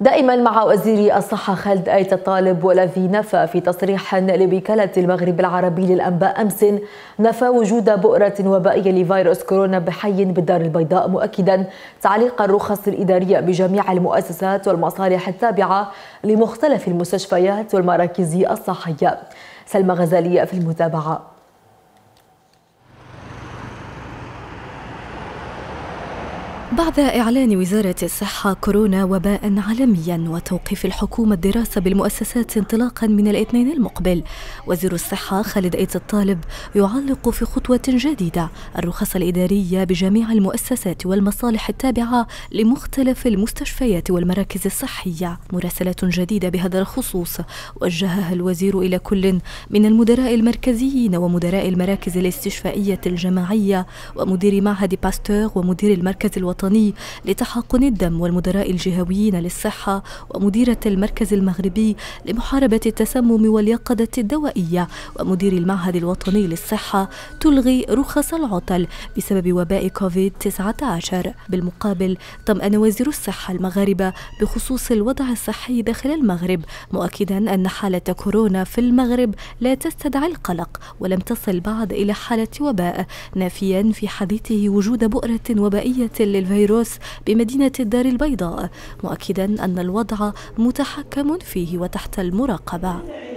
دائما مع وزير الصحة خالد آيت الطالب والذي نفى في تصريح لوكالة المغرب العربي للأنباء أمس نفى وجود بؤرة وبائية لفيروس كورونا بحي بالدار البيضاء مؤكدا تعليق الرخص الإدارية بجميع المؤسسات والمصالح التابعة لمختلف المستشفيات والمراكز الصحية. سلمى غزالية في المتابعة. بعد إعلان وزارة الصحة كورونا وباء عالميا وتوقيف الحكومة الدراسة بالمؤسسات انطلاقا من الاثنين المقبل وزير الصحة خالد أيت الطالب يعلق في خطوة جديدة الرخص الإدارية بجميع المؤسسات والمصالح التابعة لمختلف المستشفيات والمراكز الصحية. مراسلة جديدة بهذا الخصوص وجهها الوزير إلى كل من المدراء المركزيين ومدراء المراكز الاستشفائية الجماعية ومدير معهد باستور ومدير المركز الوطني الوطني لتحقن الدم والمدراء الجهويين للصحة ومديرة المركز المغربي لمحاربة التسمم واليقظة الدوائية ومدير المعهد الوطني للصحة تلغي رخص العطل بسبب وباء كوفيد 19 بالمقابل طمأن وزير الصحة المغاربة بخصوص الوضع الصحي داخل المغرب مؤكدا أن حالة كورونا في المغرب لا تستدعي القلق ولم تصل بعد إلى حالة وباء نافيا في حديثه وجود بؤرة وبائية للفيروس الفيروس بمدينة الدار البيضاء مؤكدا أن الوضع متحكم فيه وتحت المراقبة.